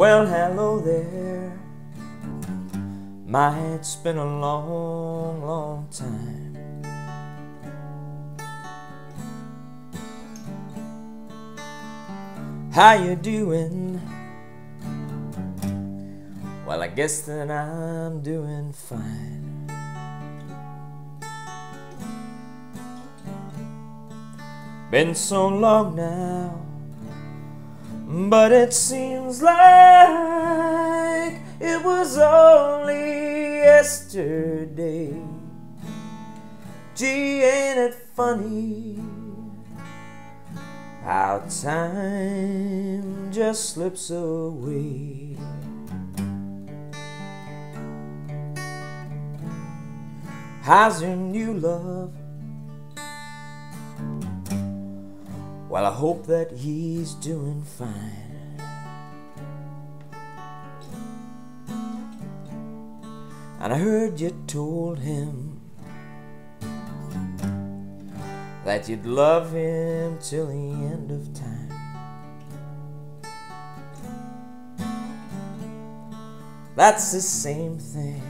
Well, hello there. My, it's been a long, long time. How you doing? Well, I guess that I'm doing fine. Been so long now, but it seems like it was only yesterday. Gee, ain't it funny how time just slips away? How's your new love? Well, I hope that he's doing fine. And I heard you told him that you'd love him till the end of time. That's the same thing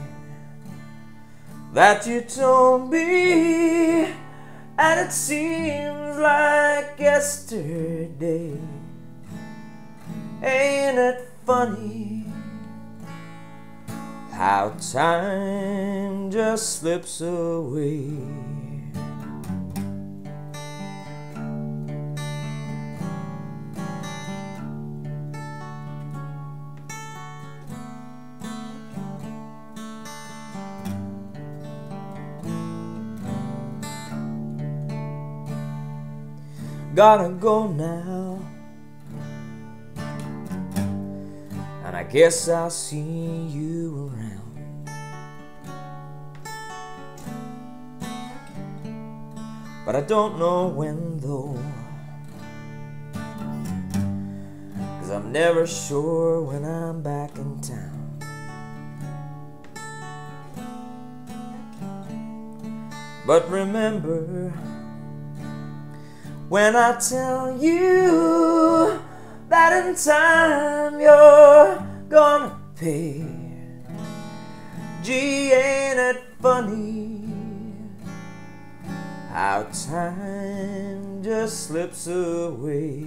that you told me, and it seems like yesterday. Ain't it funny how time just slips away? Gotta go now. And I guess I'll see you around. But I don't know when though. Cause I'm never sure when I'm back in town. But remember when I tell you that in time you're gonna pay. Gee, ain't it funny how time just slips away?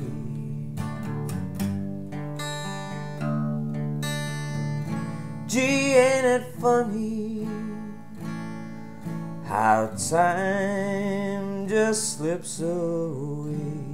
Gee, ain't it funny how time just slips away?